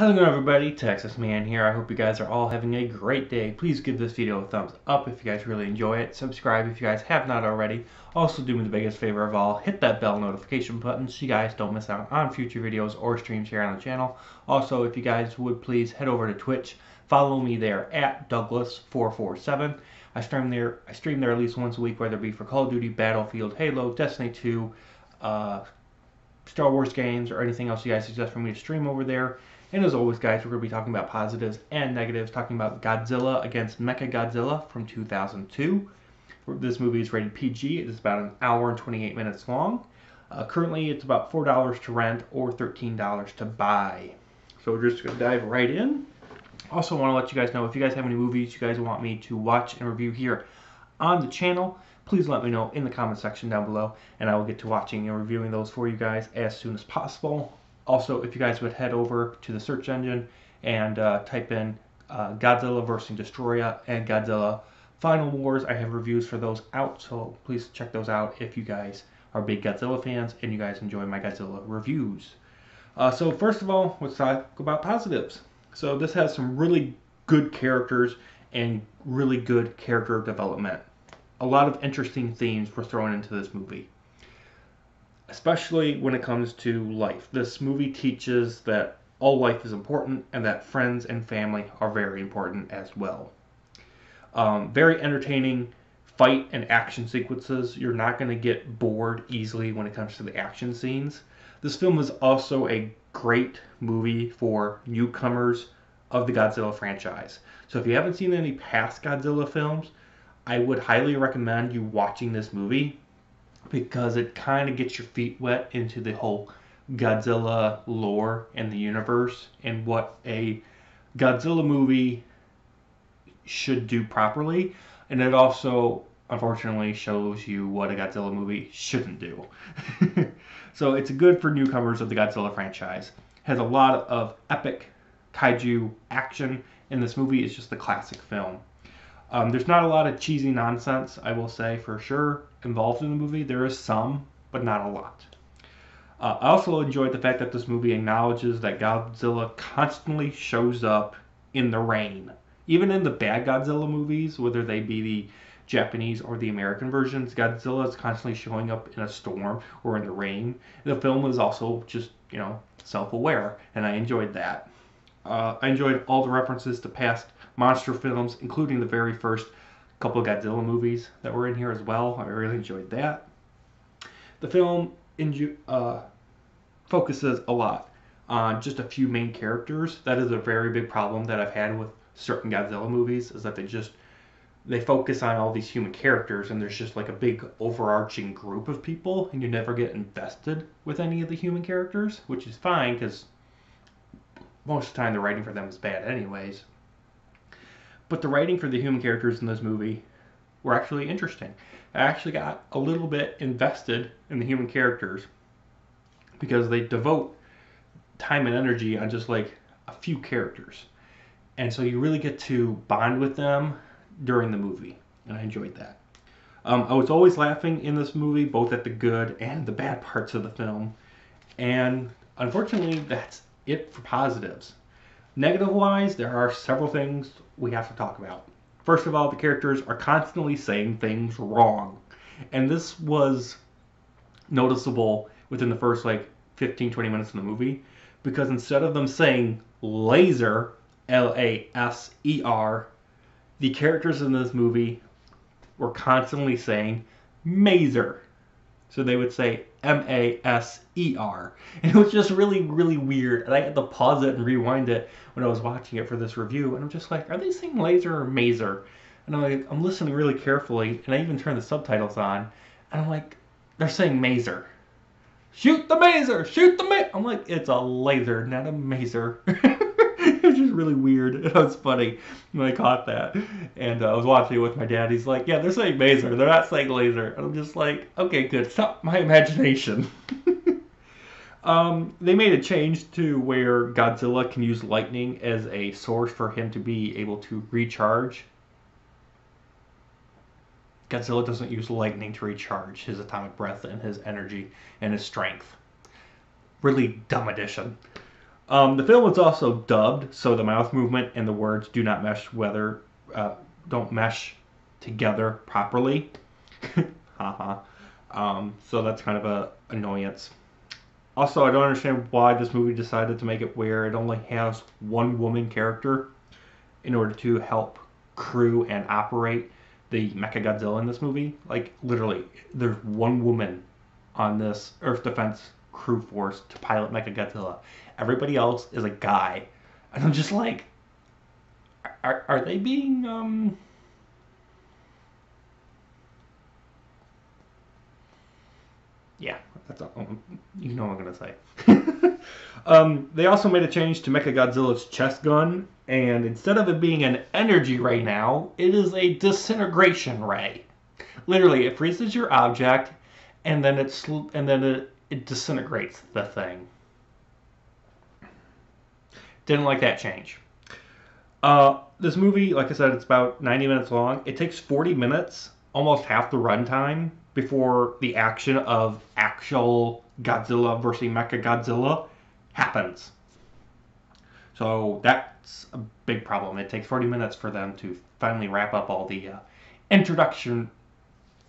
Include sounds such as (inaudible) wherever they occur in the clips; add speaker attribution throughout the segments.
Speaker 1: How's it going everybody? Texas Man here. I hope you guys are all having a great day. Please give this video a thumbs up if you guys really enjoy it. Subscribe if you guys have not already. Also do me the biggest favor of all, hit that bell notification button so you guys don't miss out on future videos or streams here on the channel. Also, if you guys would please head over to Twitch, follow me there at Douglas447. I stream there I stream there at least once a week, whether it be for Call of Duty, Battlefield, Halo, Destiny 2, uh, Star Wars games, or anything else you guys suggest for me to stream over there. And as always, guys, we're going to be talking about positives and negatives, talking about Godzilla against Mecha Godzilla from 2002. This movie is rated PG. It is about an hour and 28 minutes long. Uh, currently, it's about $4 to rent or $13 to buy. So we're just going to dive right in. Also, want to let you guys know if you guys have any movies you guys want me to watch and review here on the channel, please let me know in the comment section down below, and I will get to watching and reviewing those for you guys as soon as possible. Also, if you guys would head over to the search engine and uh, type in uh, Godzilla vs. Destoroyah and Godzilla Final Wars, I have reviews for those out, so please check those out if you guys are big Godzilla fans and you guys enjoy my Godzilla reviews. Uh, so first of all, let's talk about positives. So this has some really good characters and really good character development. A lot of interesting themes were thrown into this movie especially when it comes to life. This movie teaches that all life is important and that friends and family are very important as well. Um, very entertaining fight and action sequences. You're not going to get bored easily when it comes to the action scenes. This film is also a great movie for newcomers of the Godzilla franchise. So if you haven't seen any past Godzilla films, I would highly recommend you watching this movie because it kind of gets your feet wet into the whole Godzilla lore and the universe and what a Godzilla movie should do properly. And it also, unfortunately, shows you what a Godzilla movie shouldn't do. (laughs) so it's good for newcomers of the Godzilla franchise. Has a lot of epic kaiju action, and this movie is just a classic film. Um, there's not a lot of cheesy nonsense, I will say for sure, involved in the movie. There is some, but not a lot. Uh, I also enjoyed the fact that this movie acknowledges that Godzilla constantly shows up in the rain. Even in the bad Godzilla movies, whether they be the Japanese or the American versions, Godzilla is constantly showing up in a storm or in the rain. The film is also just, you know, self aware, and I enjoyed that. Uh, I enjoyed all the references to past monster films, including the very first couple Godzilla movies that were in here as well. I really enjoyed that. The film uh, focuses a lot on just a few main characters. That is a very big problem that I've had with certain Godzilla movies, is that they just they focus on all these human characters and there's just like a big overarching group of people and you never get invested with any of the human characters which is fine because most of the time the writing for them is bad anyways but the writing for the human characters in this movie were actually interesting. I actually got a little bit invested in the human characters because they devote time and energy on just like a few characters. And so you really get to bond with them during the movie. And I enjoyed that. Um, I was always laughing in this movie, both at the good and the bad parts of the film. And unfortunately, that's it for positives. Negative wise, there are several things we have to talk about. First of all, the characters are constantly saying things wrong. And this was noticeable within the first like 15 20 minutes of the movie because instead of them saying laser, L A S E R, the characters in this movie were constantly saying maser. So they would say M A S E R. And (laughs) it was just really, really weird. And I had to pause it and rewind it when I was watching it for this review. And I'm just like, are they saying laser or maser? And I'm like, I'm listening really carefully. And I even turned the subtitles on. And I'm like, they're saying maser. Shoot the maser! Shoot the maser! I'm like, it's a laser, not a maser. (laughs) it was just really weird. (laughs) It was funny when I caught that. And uh, I was watching it with my dad. He's like, yeah, they're saying maser. They're not saying laser. And I'm just like, okay, good. Stop my imagination. Um, they made a change to where Godzilla can use lightning as a source for him to be able to recharge. Godzilla doesn't use lightning to recharge his atomic breath and his energy and his strength. Really dumb addition. Um, the film was also dubbed, so the mouth movement and the words do not mesh whether uh, don't mesh together properly. (laughs) Haha. um, so that's kind of a annoyance. Also, I don't understand why this movie decided to make it where it only has one woman character in order to help crew and operate the Mechagodzilla in this movie. Like literally, there's one woman on this Earth Defense crew force to pilot Mechagodzilla. Everybody else is a guy, and I'm just like, are are they being um? Yeah, that's all. You know what I'm gonna say. (laughs) um, they also made a change to Mechagodzilla's chest gun, and instead of it being an energy ray now, it is a disintegration ray. Literally, it freezes your object, and then it's and then it, it disintegrates the thing. Didn't like that change. Uh, this movie, like I said, it's about 90 minutes long. It takes 40 minutes, almost half the runtime, before the action of actual Godzilla versus Mechagodzilla happens. So that's a big problem. It takes 40 minutes for them to finally wrap up all the uh, introduction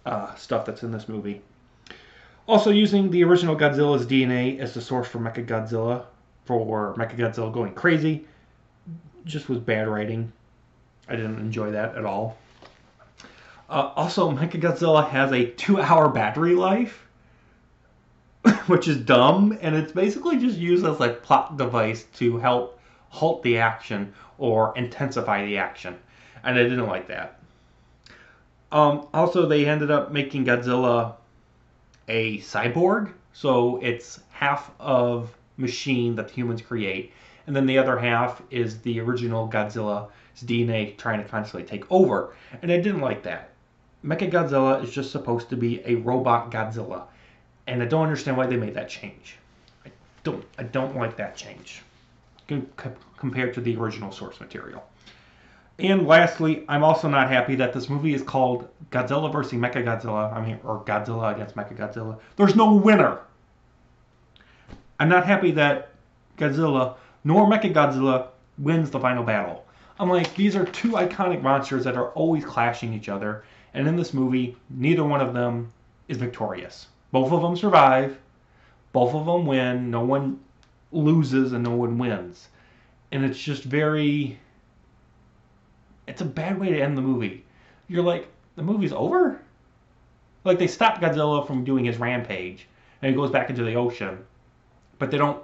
Speaker 1: uh, stuff that's in this movie. Also, using the original Godzilla's DNA as the source for Mechagodzilla, for Mechagodzilla going crazy, just was bad writing. I didn't enjoy that at all. Uh, also, (laughs) Mechagodzilla has a two-hour battery life, (laughs) which is dumb, and it's basically just used as a plot device to help halt the action or intensify the action, and I didn't like that. Um, also, they ended up making Godzilla a cyborg, so it's half of machine that humans create, and then the other half is the original Godzilla's DNA trying to constantly take over, and I didn't like that. Mechagodzilla is just supposed to be a robot Godzilla, and I don't understand why they made that change. I don't I don't like that change compared to the original source material. And lastly, I'm also not happy that this movie is called Godzilla vs. Mechagodzilla. I mean, or Godzilla against Mechagodzilla. There's no winner. I'm not happy that Godzilla nor Mechagodzilla wins the final battle. I'm like, these are two iconic monsters that are always clashing each other, and in this movie, neither one of them is victorious. Both of them survive. Both of them win. No one loses and no one wins. And it's just very. It's a bad way to end the movie. You're like, the movie's over? Like, they stop Godzilla from doing his rampage, and he goes back into the ocean. But they don't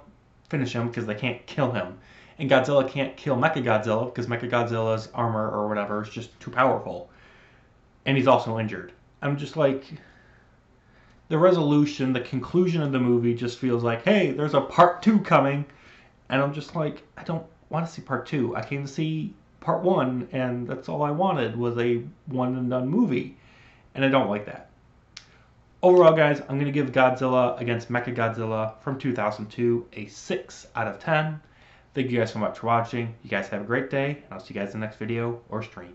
Speaker 1: finish him because they can't kill him. And Godzilla can't kill Mechagodzilla because Mechagodzilla's armor or whatever is just too powerful and he's also injured. I'm just like, the resolution, the conclusion of the movie just feels like, hey, there's a part two coming. And I'm just like, I don't want to see part two. I came to see part one, and that's all I wanted was a one and done movie. And I don't like that. Overall, guys, I'm going to give Godzilla against Mechagodzilla from 2002 a 6 out of 10. Thank you guys so much for watching. You guys have a great day, and I'll see you guys in the next video or stream.